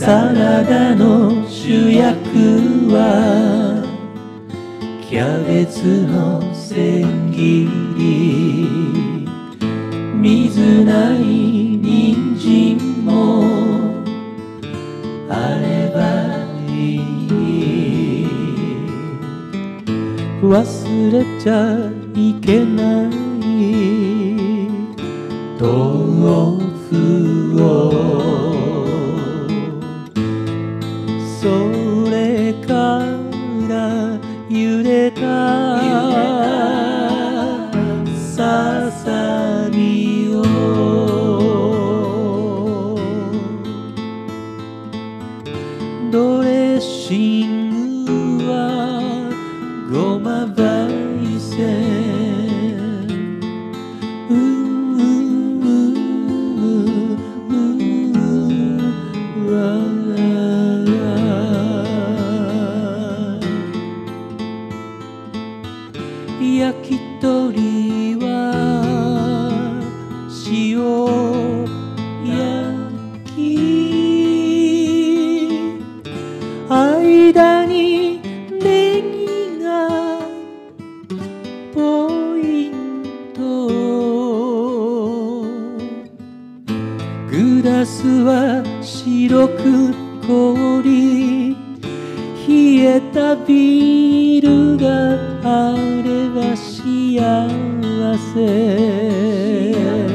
サラダの主役はキャベツの千切り水ない人参もあればいい。忘れちゃいけない。豆腐たささみを。ドレッシングはごまばいせ。ん焼き鳥は塩焼き間にネギがポイント。グラスは白く凍り冷えたビールビルがあれば幸せ。